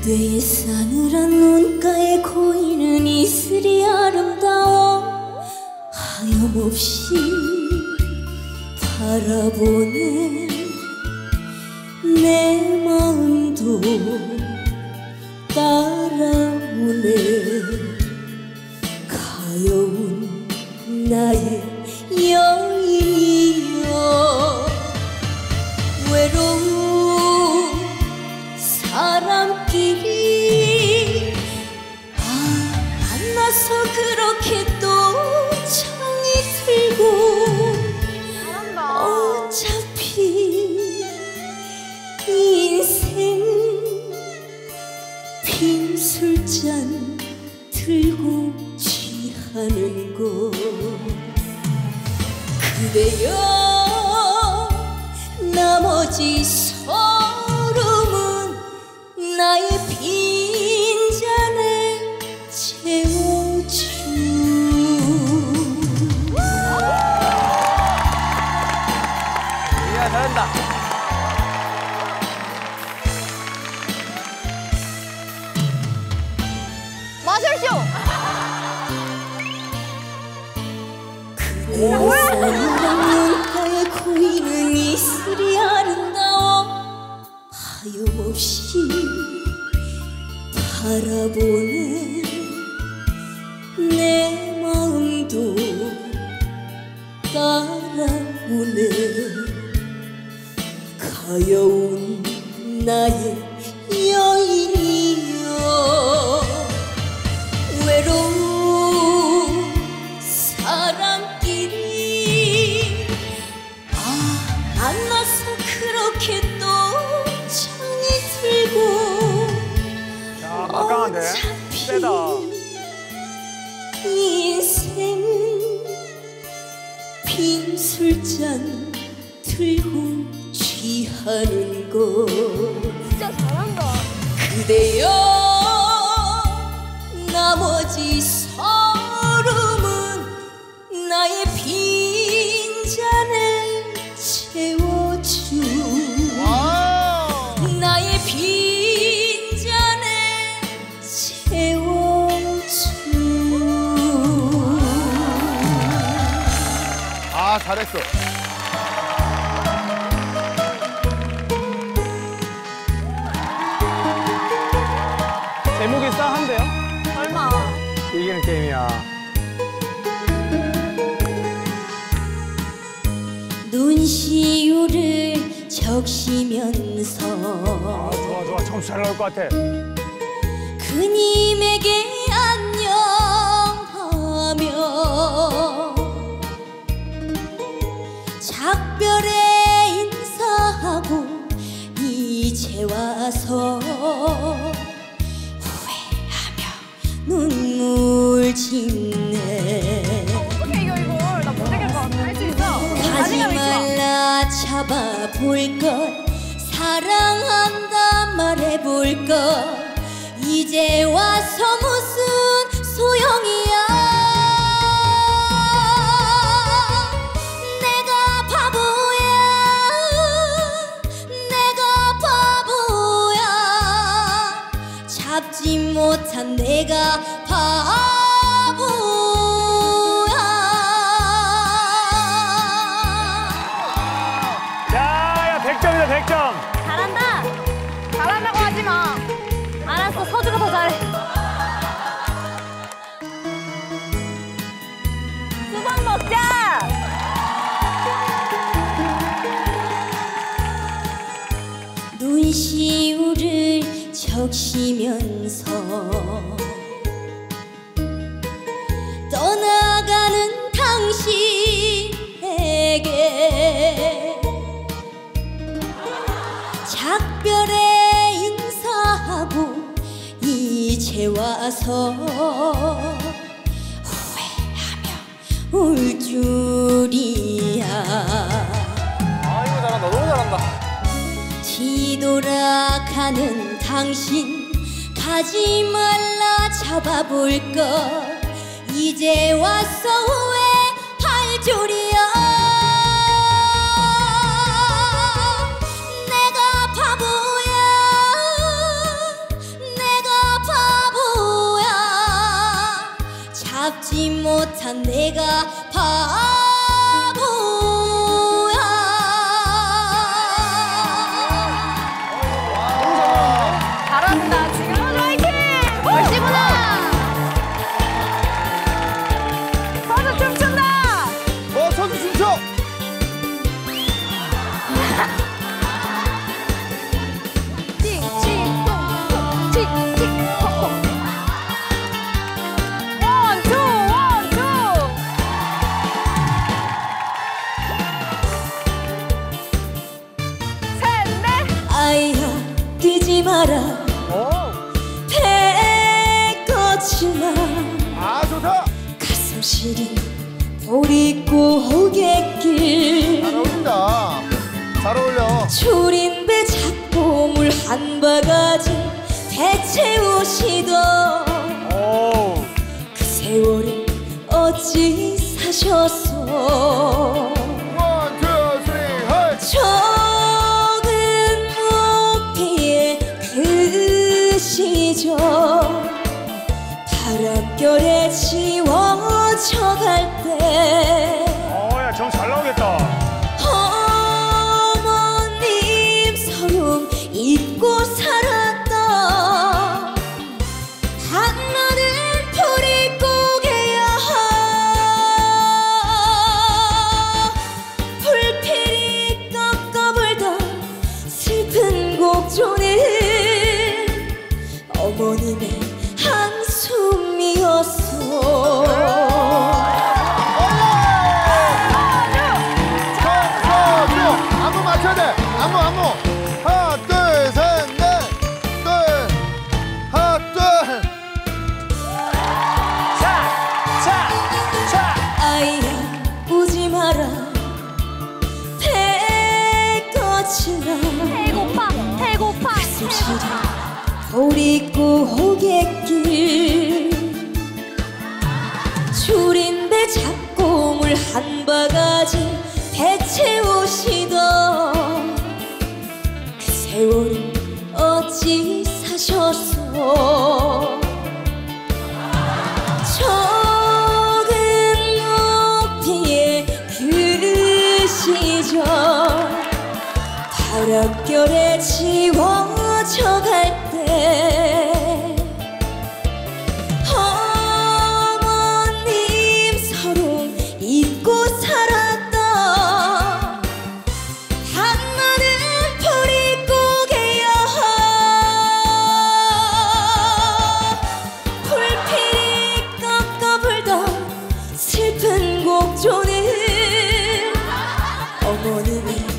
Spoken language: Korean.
그대의 싸늘한 눈가에 고이는 이슬이 아름다워 하염없이 바라보네 내 마음도 따라오네 가여운 나의 만나서 그렇게 또 정이 들고 어차피 인생 빈 술잔 들고 취하는 것 그대여 나머지 서 가여운 나의 여인이여 외로운 사람끼리 아 만나서 그렇게 또 정이 들고 야 막강한데. 세다. 인생은 빈 술잔 들고 취하는 것 진짜 잘한다. 그대여 나머지 서름은 나의 빈잔에 채워주 나의 빈잔에 채워주 아 잘했어. 이기는 게임이야. 눈시울을 적시면서 아 좋아 좋아 점수 잘 나올 것 같아. 그님에게 안녕하며 작별에 인사하고 이제 와서 나못것 같아. 할수 있어. 가지. 말라 잡아볼 걸 사랑한다 말해볼 걸 이제 와서 무슨 소용이야. 내가 바보야. 내가 바보야. 잡지 못한 내가 바 100점이다 100점. 잘한다. 잘한다고 하지 마. 알았어. 서주가 더 잘해. 수박 먹자. 눈시울을 적시면서 떠나가는 당신 이제 와서 후회하며 울 줄이야. 아 이거 잘한다. 너무 잘한다. 뒤돌아가는 당신 가지 말라 잡아볼 걸. 이제 와서 후회할 줄 잡지 못한 내가 봐 잘 어울려. 줄인 배 잡고 물 한 바가지 대채우시던 오. 그 세월을 어찌 사셨어 어머님의 한숨이었어 서주! 안무 맞춰야 돼! 안무, 안무! 하나, 둘, 셋, 넷! 둘! 하나, 둘! 자, 자, 자. 아이야 우지 마라 배꽃이나 배고파 배고파. 숨쉬 리 보릿고 호객길. 줄인 배 잡고 물한 바가지 대채우시던 그 세월을 어찌 사셨어 적은 높이의 그 시절 바람결에 지워 ọmọ níbi.